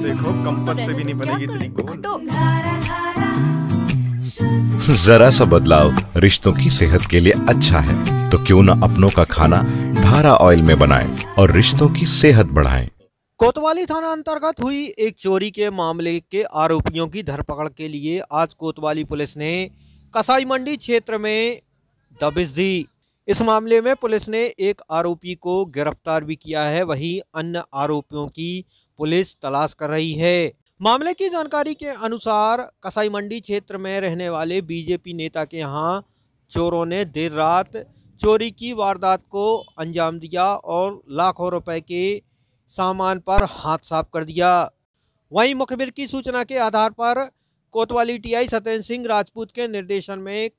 Compass से भी नहीं बनेगी इतनी गोल जरा सा बदलाव। रिश्तों की सेहत के लिए अच्छा है। तो क्यों ना अपनों का खाना धारा ऑयल में बनाएँ और रिश्तों की सेहत बढ़ाएँ। कोतवाली थाना अंतर्गत हुई एक चोरी के मामले के आरोपियों की धरपकड़ के लिए आज कोतवाली पुलिस ने कसाई मंडी क्षेत्र में दबिश दी। इस मामले में पुलिस ने एक आरोपी को गिरफ़्तार भी किया है, वहीं अन्य आरोपियों की पुलिस तलाश कर रही है। मामले की जानकारी के अनुसार कसाई मंडी क्षेत्र में रहने वाले बीजेपी नेता के यहाँ चोरों ने देर रात चोरी की वारदात को अंजाम दिया और लाखों रुपए के सामान पर हाथ साफ़ कर दिया। वहीं मुखबिर की सूचना के आधार पर कोतवाली टीआई सत्येंद्र सिंह राजपूत के निर्देशन में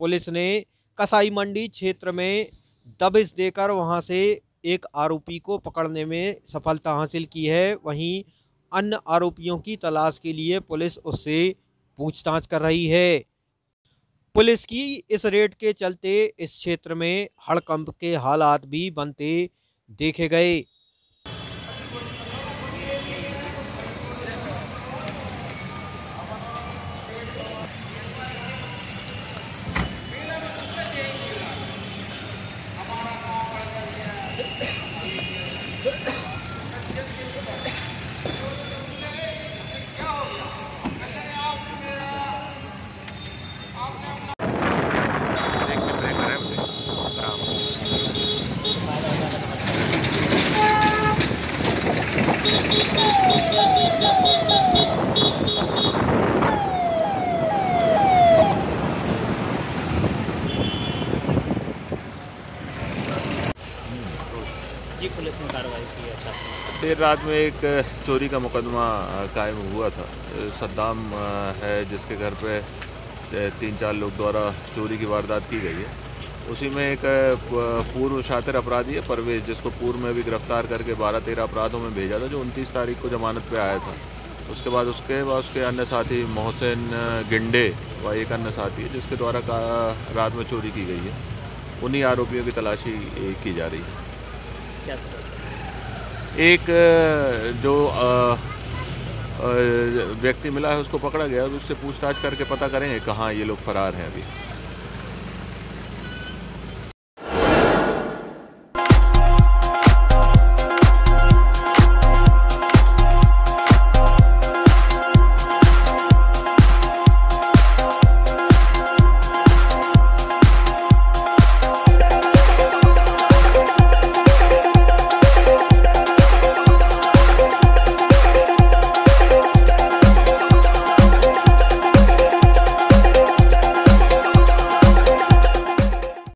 पुलिस ने कसाई मंडी क्षेत्र में दबिश देकर वहाँ से एक आरोपी को पकड़ने में सफलता हासिल की है। वहीं अन्य आरोपियों की तलाश के लिए पुलिस उससे पूछताछ कर रही है। पुलिस की इस रेड के चलते इस क्षेत्र में हड़कंप के हालात भी बनते देखे गए। जी, पुलिस ने कार्रवाई की है देर रात में एक चोरी का मुकदमा कायम हुआ था। सद्दाम है जिसके घर पे तीन चार लोग द्वारा चोरी की वारदात की गई है। उसी में एक पूर्व शातिर अपराधी है, परवेज, जिसको पूर्व में भी गिरफ़्तार करके बारह तेरह अपराधों में भेजा था, जो उनतीस तारीख को जमानत पे आया था। उसके बाद उसके बाद उसके अन्य साथी मोहसिन गिंडे व एक अन्य साथी है, जिसके द्वारा रात में चोरी की गई है। उन्हीं आरोपियों की तलाशी की जा रही है। एक जो व्यक्ति मिला है, उसको पकड़ा गया उससे पूछताछ करके पता करेंगे कहाँ ये लोग फरार हैं अभी।